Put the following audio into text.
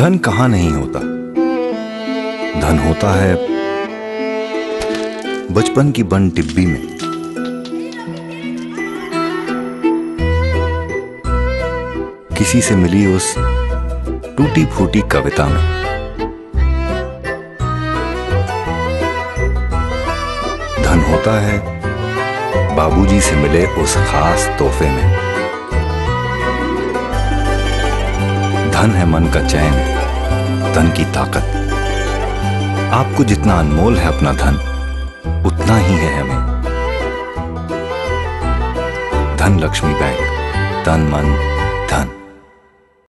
धन कहाँ नहीं होता? धन होता है बचपन की बन टिब्बी में। किसी से मिली उस टूटी फूटी कविता में। धन होता है बाबूजी से मिले उस खास तोहफे में। धन है मन का चैन, धन की ताकत। आपको जितना अनमोल है अपना धन, उतना ही है हमें। धन लक्ष्मी बैंक, धन मन, धन।